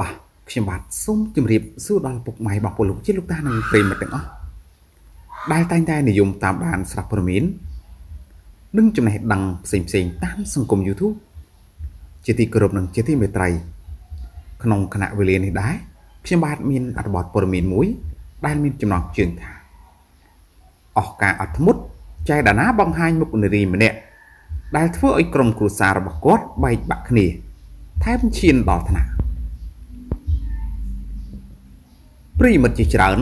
បាទខ្ញុំបាទសូមជម្រាបសួរដល់ពុកម៉ែបងប្អូនលោកជាលោកតានិងប្រិយមិត្តទាំងអស់ដែលតែងតែនិយមតាមដានស្រាប់ព័ត៌មាននិងចំណេះដឹងផ្សេងផ្សេងៗតាមសង្គម YouTube ជាទីគោរពនិងជាទីមេត្រីក្នុងគណៈវេលានេះដែរខ្ញុំបាទមានអត្ថបទព័ត៌មានមួយ ដែលមានចំណងជើងថាអស់ការអត់ធ្មត់ចែកដាណាបង្ហាញមុខនារីម្នាក់ដែលធ្វើឲ្យក្រុមគ្រួសាររបស់គាត់បែកបាក់គ្នាថែមឈានដល់ថ្នាក់ ប្រិយមិត្តជាច្រើន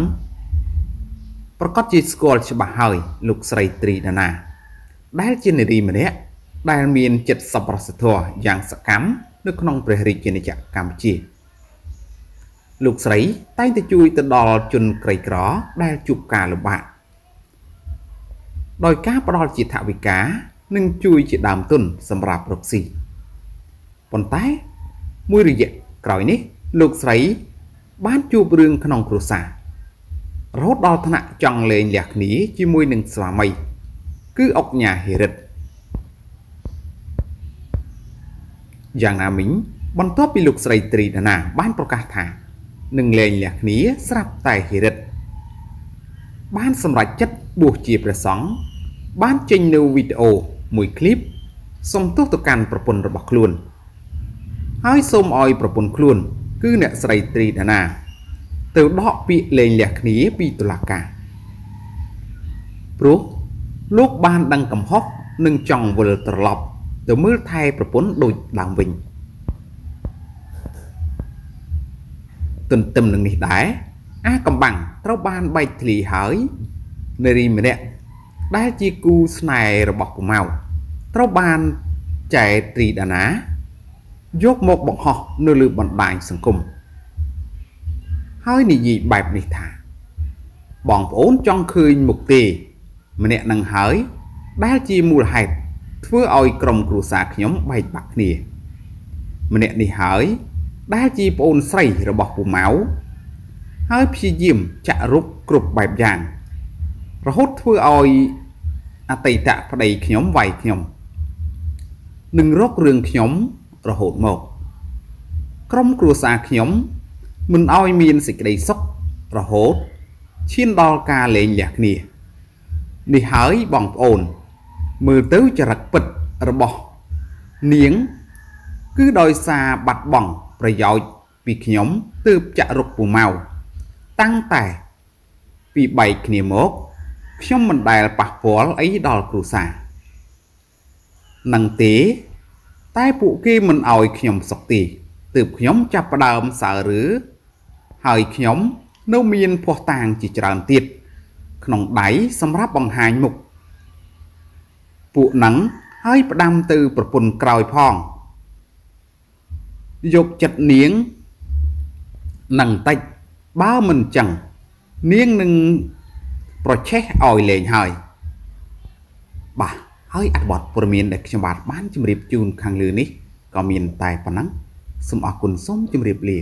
ប្រកាសជាស្គាល់ច្បាស់ហើយលោកស្រីត្រីដាណា ដែលជានារីម្នាក់ដែលមានចិត្តសប្បុរសធម៌យ៉ាងសកម្មនៅក្នុងព្រះរាជាណាចក្រកម្ពុជា លោកស្រីតែងតែជួយទៅដល់ជនក្រីក្រដែលជួបការលំបាកដោយការផ្ដល់ជាថវិកានិងជួយជាដើមទុនសម្រាប់រកស៊ីប៉ុន្តែមួយរយៈក្រោយនេះ លោកស្រី បានជួបរឿងក្នុងគ្រួសាររហូតដល់ថ្នាក់ចង់លេងលះគ្នាជាមួយនឹងស្វាមី គឺអុកញ៉ាហេរិតយ៉ាងណាមិញបន្ទាប់ពីលោកស្រីត្រីដាណាបានប្រកាសថានឹងលែងលះគ្នាស្រាប់តែហេរិតបានសម្រេចចិត្តបួសជាព្រះសង្ឃបានចេញនៅវីដេអូមួយឃ្លីបសុំទោសទៅកាន់ប្រពន្ធរបស់ខ្លួន ហើយសូមឲ្យប្រពន្ធខ្លួន គឺអ្នកស្រីត្រីដាណា ទៅដកពាក្យលែងលះគ្នាពីតុលាការព្រោះលោកបានដឹងកំហុសនិងចង់វិលត្រឡប់ទៅមើលថែប្រពន្ធដូចដើមវិញទន្ទឹមនឹងនេះដែរអាកំបាំងត្រូវបានបែកធ្លាយហើយនារីម្នាក់ដែលជាគូស្នេហ៍របស់ពម៉ៅត្រូវបានចែត្រីដាណា យកមកបង្ហោះនៅលើបណ្ដាញសង្គមហើយនិយាយបែបនេះថា បងប្អូនចង់ឃើញមុខទេ ម្នាក់នឹងហើយដែលជាមូលហេតុធ្វើឲ្យក្រុមគ្រួសារខ្ញុំបែកបាក់គ្នា ម្នាក់នេះហើយដែលជាប្អូនស្រីរបស់ពូម៉ៅហើយព្យាយាមចាក់រុកគ្រប់បែបយ៉ាងរហូតធ្វើឲ្យអតីតប្តីខ្ញុំវាយខ្ញុំនឹងរករឿងខ្ញុំ រហូតមក ក្រុមគ្រួសារខ្ញុំ មិនឲ្យមានសេចក្តីសុខរហូតឈានដល់ការលែងលះគ្នា នេះហើយបងប្អូន មើលទៅចរិតពិតរបស់នាង គឺដោយសារបាត់បង់ប្រយោជន៍ពីខ្ញុំទើបចាក់រុកពូម៉ៅតាំងតែ ពីបែកគ្នាមកខ្ញុំមិនដែលប៉ះពាល់អីដល់គ្រួសារនឹងទេ តែពួកគេមិនអោយខ្ញុំសុខទេទើបខ្ញុំចាប់ផ្ដើមសើឬហើយខ្ញុំនៅមានភ័ស្តុតាងជាច្រើនទៀតក្នុងដៃសម្រាប់បង្ហាញមុខពួកហ្នឹងហើយផ្ដាំទៅប្រពន្ធក្រោយផងយកចិត្តនាងនឹងតិចបើមិនចឹងនាងនឹងប្រឆេះឲ្យលេងហើយបាទ ហើយអត្ថបទព័ត៌មានដែលខ្ញុំបាទបានជម្រាបជូនខាងលើនេះក៏មានតែប៉ុណ្ណឹងសូមអរគុណសូមជម្រាបលា